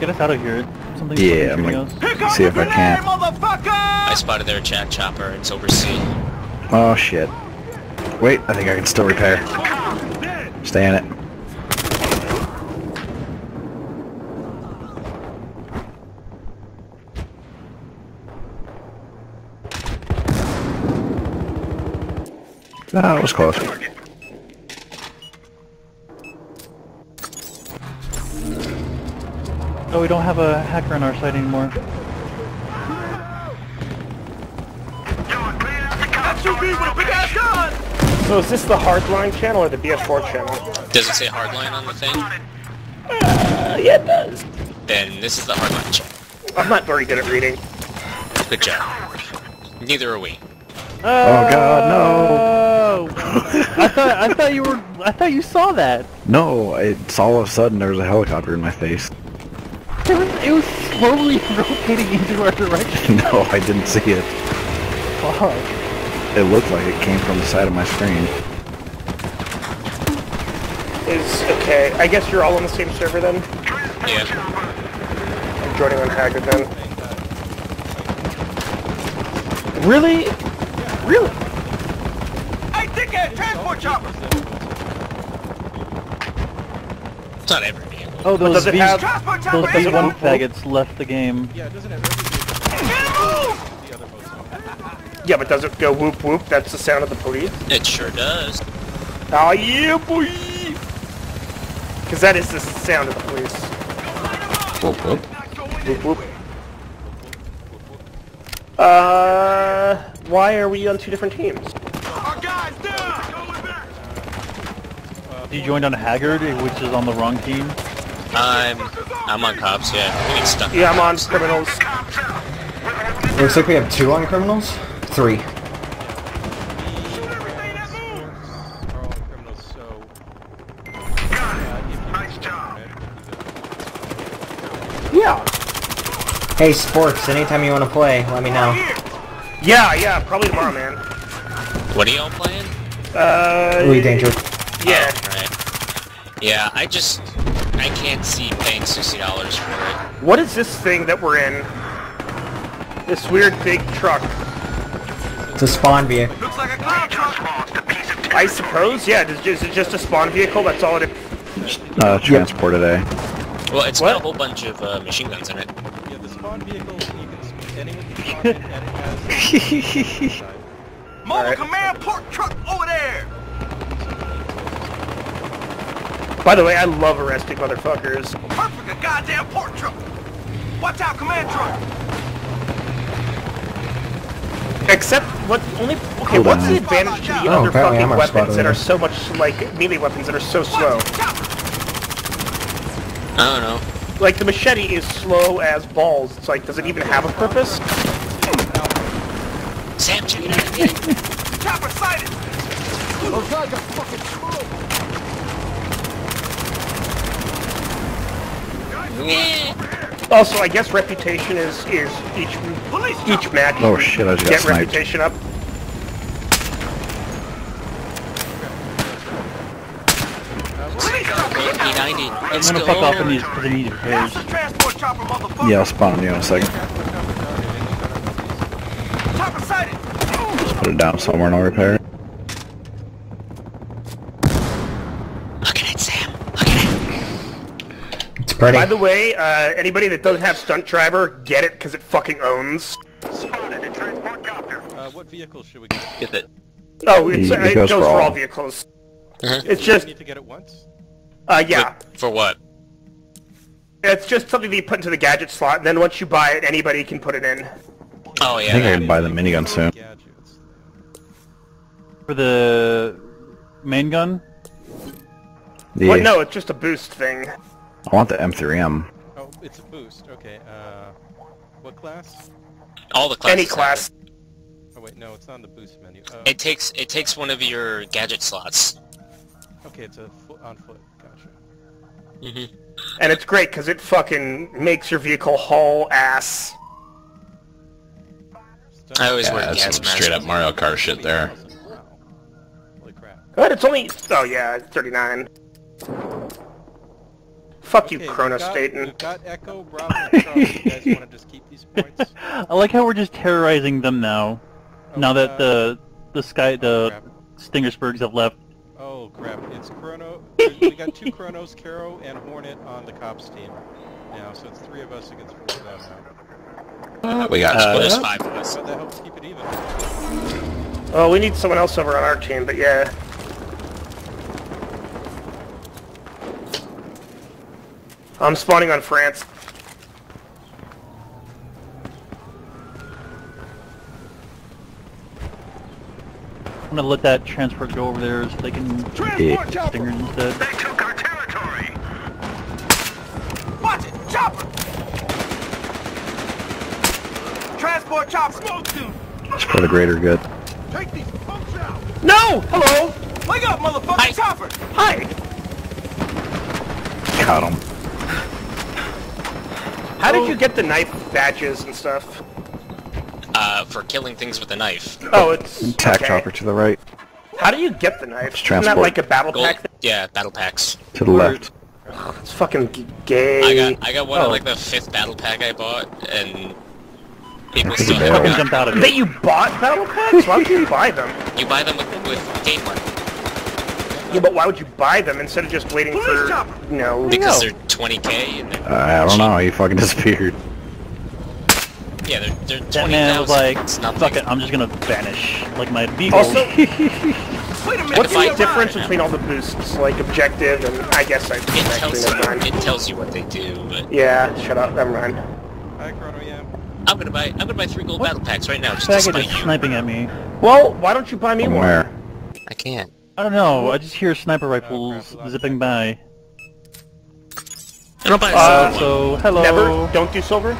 Get us out of here. Something's Yeah, I'm shooting like, us. see if I can. I spotted their chat chopper. It's over C. Oh shit. Wait, I think I can still repair. Stay in it. That was close. Oh, we don't have a hacker on our side anymore. So is this the hardline channel or the BF4 channel? Does it say hardline on the thing? Uh, yeah, it does. Then this is the hardline channel. I'm not very good at reading. Good job. Neither are we. Oh god, no! [laughs] I thought I thought you were I thought you saw that. No, it's all of a sudden there was a helicopter in my face. It was [laughs] it was slowly [laughs] rotating into our direction. [laughs] no, I didn't see it. Fuck. It looked like it came from the side of my screen. Is okay. I guess you're all on the same server then. Yeah. I'm joining on Haggard then. Really? Really? Hey, dickhead! Transport chopper! It's not every vehicle. Oh, those V, have, those V1 faggots left the game. Yeah, it doesn't have every vehicle. The other boats don't. Yeah, but does it go whoop whoop? That's the sound of the police. It sure does. Oh yeah, boy! Because that is the sound of the police. Whoop, whoop. Whoop whoop. Uh, why are we on two different teams? Our guys down! You joined on Haggard, which is on the wrong team. I'm I'm on cops. Yeah, we get stuck. Yeah, I'm on criminals. Looks like we have two on criminals? Three. Are all criminals, so... If you nice job. Yeah. Hey, sports, anytime you want to play, let me know. Yeah, yeah, probably tomorrow, man. What are y'all playing? Uh, Really dangerous. Yeah. Oh, right. Yeah, I just I can't see paying sixty dollars for it. What is this thing that we're in? This weird big truck. It's a spawn vehicle. Looks like a cloud truck! I suppose, yeah. Is, is it just a spawn vehicle? That's all it is. Uh, transport today. Well, it's What? got a whole bunch of uh, machine guns in it. Yeah, the spawn vehicle, you can sp- anyone can spawn and it has... Mobile Alright. command By the way, I love arresting motherfuckers. Perfect, a goddamn port truck! Watch out, command truck! Except, what only... Okay, Hold what's on. the advantage to the Oh, other fucking weapons spotter that there. are so much, like, melee weapons that are so slow? I don't know. Like, the machete is slow as balls. It's like, does it even have a purpose? Sam, check it out again. Chopper sighted! Also, I guess reputation is, is each, each match. Oh shit, I just got Get sniped. reputation up. P90. I'm gonna fuck off and use because I need repairs. Transport chopper, motherfucker! Yeah, I'll spawn on you in a second. Chopper sighted! Put it down somewhere and I'll repair it. Look at it, Sam. Look at it. It's pretty. By the way, uh, anybody that doesn't have stunt driver, get it because it fucking owns. Spotted a transport Uh, what vehicle should we get? Get that. Oh, it's, It uh, it goes goes, for for all all. vehicles. Uh-huh. It's We just, need to get it once? uh, yeah. For what? It's just something that you put into the gadget slot, and then once you buy it, anybody can put it in. Oh yeah. I yeah. think I can buy the minigun soon. Gadgets. For the main gun? The, What? No, it's just a boost thing. I want the M3M. Oh, it's a boost. Okay, uh... What class? All the classes. Any class. Oh wait, no, it's on the boost menu. Uh, It takes it takes one of your gadget slots. okay, it's a fo on foot. Gotcha. Mm-hmm. And it's great because it fucking makes your vehicle haul ass. I always Yeah, wear that's some straight up Mario Kart shit there. Holy crap! But it's only... Oh yeah, 39. Fuck you, Okay, Chrono Staten. We've got Echo, Bravo, Charlie. You guys want to just keep these points? [laughs] I like how we're just terrorizing them now. now that the the sky the Stingersburgs have left. Oh crap! It's Chrono. we got two [laughs] Chronos, Caro, and Hornet on the cops team now, so it's three of us against four of them now. Uh, we got Uh, split there's five of us. But that helps keep it even. Oh, we need someone else over on our team, but yeah. I'm spawning on France. I'm gonna let that transport go over there so they can Transport chopper! Stingers instead. They took our territory! Watch it! Chopper! Transport chopper! Smoke dude! It's for the greater good. Take these punks out! No! Hello! Wake up, motherfucker! Chopper! Hi! Got him. How did you get the knife badges and stuff? Uh, for killing things with a knife. Oh, it's... Tack okay. chopper to the right. How do you get the knife? Isn't that like a battle Gold, pack? yeah, battle packs. To the left. It's fucking g- gay. I got I got one Oh. of like the fifth battle pack I bought, and people Take still a barrel. haven't Fucking jump got. out of That you bought battle packs? Why would you buy them? You buy them with, with game money Yeah, but why would you buy them instead of just waiting for, you know... because no. they're 20k and they're Uh, I don't know. He fucking disappeared. yeah they're they're That man was like, fuck it, I'm just gonna vanish. Like my vehicle. Also, [laughs] Wait a minute! what's the difference between all the boosts? Like, objective and... I guess I... It actually, tells you it tells you what they do, but Yeah, shut up. Never mind. Hi, Chrono. Yeah. I'm gonna buy I'm gonna buy three gold battle packs right now just to Faggot spite is you. sniping at me. Well, why don't you buy me From one? where? I can't. I don't know. I just hear sniper rifles crap, zipping by. And I'll buy a Uh, silver one. So hello. Never? Don't do silver?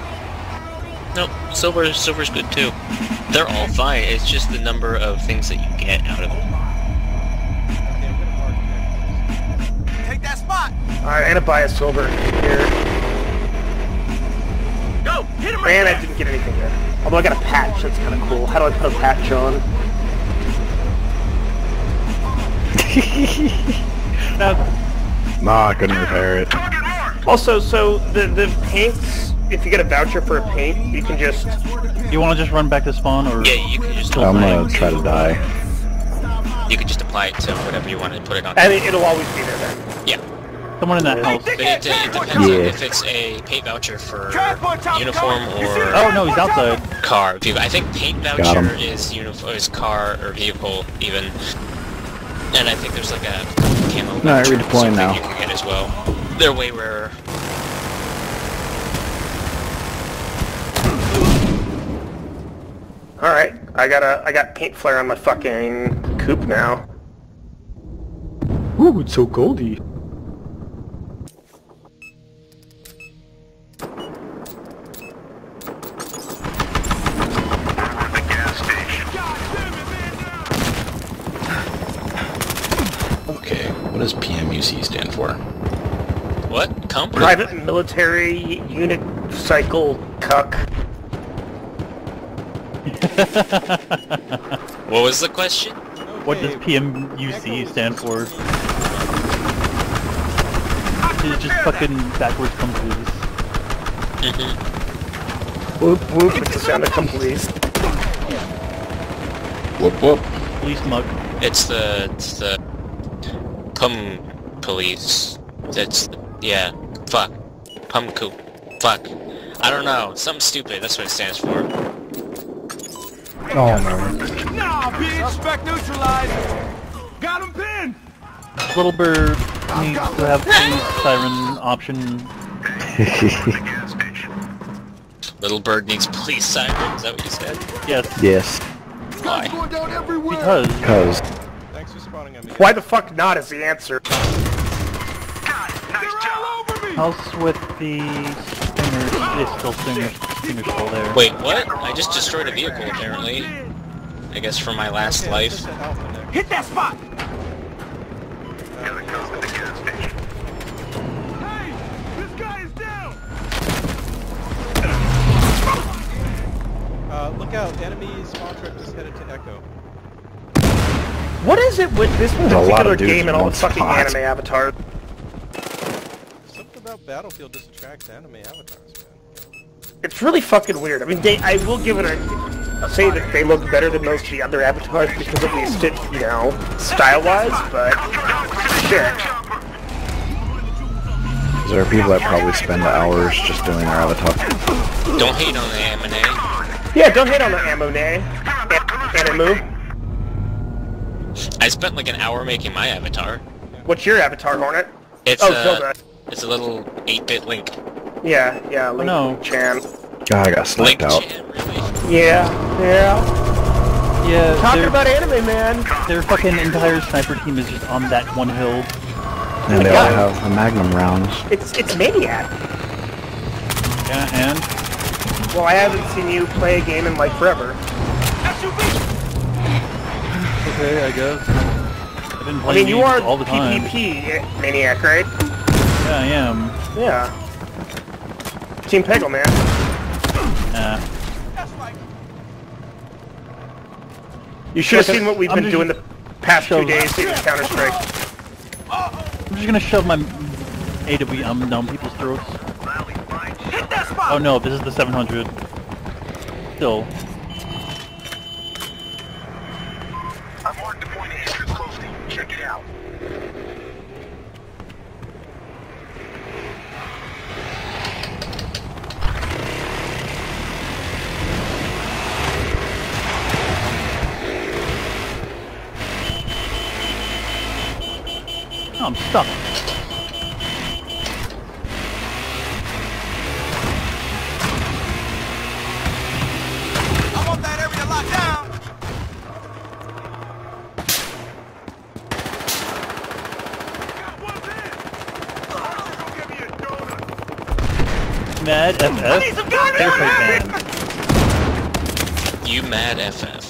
No, silver silver's good too. They're all fine. It's just the number of things that you get out of them. Okay, I'm gonna mark next. Take that spot! Alright, I'm gonna buy a silver here. Go! Hit him right Man, I didn't get anything there. Although I got a patch, that's kind of cool. How do I put a patch on? [laughs] Nah, I couldn't repair it. Also, so the the paints, if you get a voucher for a paint, you can just... You want to just run back to spawn or? Yeah, you can just I'm gonna it try to die. You can just apply it to whatever you want and put it on. I mean, it'll always be there then. Yeah. Someone in that house. But it, it depends on Yeah. if it's a paint voucher for uniform coming. You see or? Oh no, he's outside. car. I think paint voucher is uniform is car or vehicle even. And I think there's like a camo No, voucher or redeploying now. you can get as well. They're way rarer. Alright, I got a I got paint flare on my fucking coupe now. Ooh, it's so goldy. Private military unit cycle cuck. [laughs] What was the question? What does PMUC stand for? It's just fucking backwards come please. Mm-hmm. Whoop whoop, it's the sound of come please. Whoop whoop. Police mug. It's the it's the pum police. That's yeah. Fuck. Pum coop. Fuck. I don't know. Something stupid. That's what it stands for. Oh no. Nah, bitch! Suspect neutralized! Got him pinned! Little bird needs to have police siren option. Gas [laughs] station. Little bird needs police siren. Is that what you said? Yes, Yes, Why? Going down everywhere! because because Thanks for spawning on me. Why the fuck not is the answer. How's with the stingers? It's still stingers. Stingers still there. Wait, what? I just destroyed a vehicle apparently. I guess from my last life. Hit that spot! Uh, look out, enemies trip is headed to Echo. What is it with this particular game and all the fucking hot. anime avatars? Something about Battlefield just attracts anime avatars, man. It's really fucking weird. I mean, they, I will give it a, I'll say that they look better than most of the other avatars because at least it, you know, style-wise, but shit. There are people that probably spend hours just doing their avatar. Don't hate on the M&A. Yeah, don't hate on the ammo nay. Animu. I spent like an hour making my avatar. What's your avatar, Hornet? It's oh, uh, Zelda. It's a little 8-bit link. Yeah, yeah, Link no. Chan. God, I got sniped out. Yeah, yeah. Yeah, Talking about anime, man. Their fucking entire sniper team is just on that one hill. And they all have the magnum rounds. It's it's Maniac. Yeah, and? Well, I haven't seen you play a game in like forever. Okay, I guess. I've been I playing mean, you are all the time. Maniac, right? Yeah, I am. Yeah. Team Peggle, man. Nah. You should have seen what we've I'm been doing the past two days in Counter Strike. I'm just gonna shove my AWM um, down people's throats. Oh no, this is the 700. Still. Check it out. Oh, I'm stuck. I want that area locked down. Mad FF? FairFight ban. You mad FF.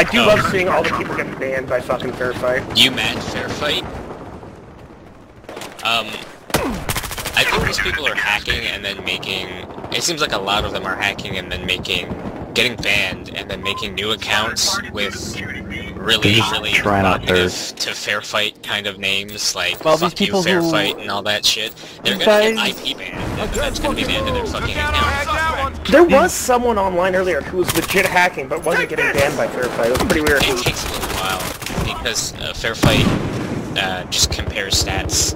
I do Oh. love seeing all the people get banned by fucking FairFight. You mad FairFight? Um, I think these people are hacking and then making. It seems like a lot of them are hacking and then making, getting banned and then making new accounts with really, really trying not their- to FairFight kind of names like Well, these fuck you people fair who- fight and all that shit. They're gonna guys- get IP banned. and That's gonna be the end of their fucking account. There was someone online earlier who was legit hacking, but wasn't getting banned by FairFight. It was pretty weird. It takes a little while because uh, FairFight uh, just compares stats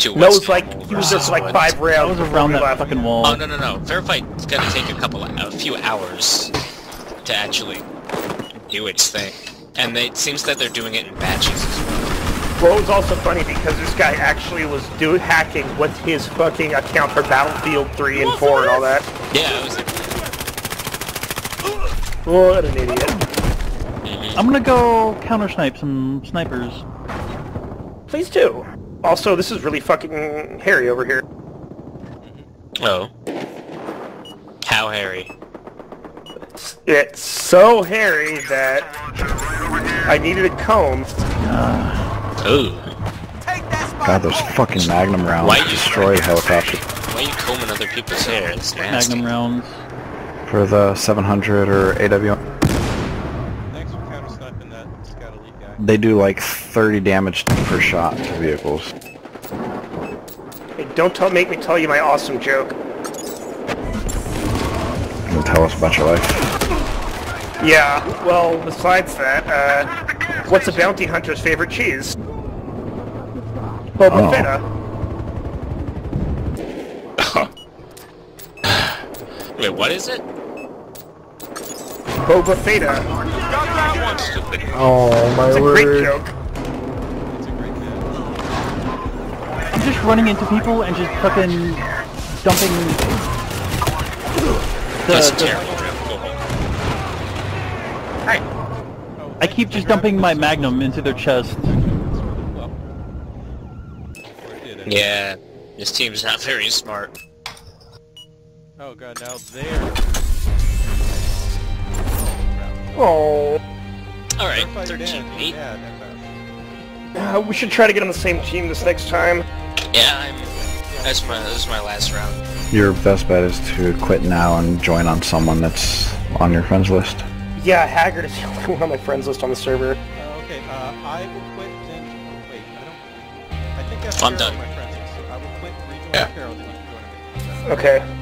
to No, what's it was like normal he was there versus for like five rounds. I was around that fucking wall. Oh no no no! FairFight's gonna take a couple, a few hours to actually do its thing, and they, it seems that they're doing it in batches as well. Well, it was also funny because this guy actually was doing hacking with his fucking account for Battlefield 3 and 4 and all that. Yeah, I was. What an idiot. I'm gonna go counter snipe some snipers. Please do. Also, this is really fucking hairy over here. Oh. How hairy? It's so hairy that I needed a comb. Uh, Ooh. God, those fucking magnum rounds Why you- destroyed helicopters. Why are you combing other people's hair? It's nasty. Magnum rounds. For the 700 or AWM, Thanks for counter sniping that scout elite guy. they do like 30 damage per shot to vehicles. Hey, don't tell, make me tell you my awesome joke. And tell us about your life. Yeah, well, besides that, uh, what's a bounty hunter's favorite cheese? Boba Oh. Fetta. [laughs] Wait, what is it? Boba Fetta. Oh my It's a great joke. I'm just running into people and just fucking dumping the, That's the- terrible joke. Go home. I keep just dumping my magnum into their chest. Yeah, this team's not very smart. Oh god, now there. Oh. Alright, 13 8. Yeah, uh, we should try to get on the same team this next time. Yeah, I'm, that's my that's my last round. Your best bet is to quit now and join on someone that's on your friends list. Yeah, Haggard is [laughs] the only one on my friends list on the server. Uh, okay, uh, I will quit then. Wait, I don't. I think. I'm done yeah. Okay.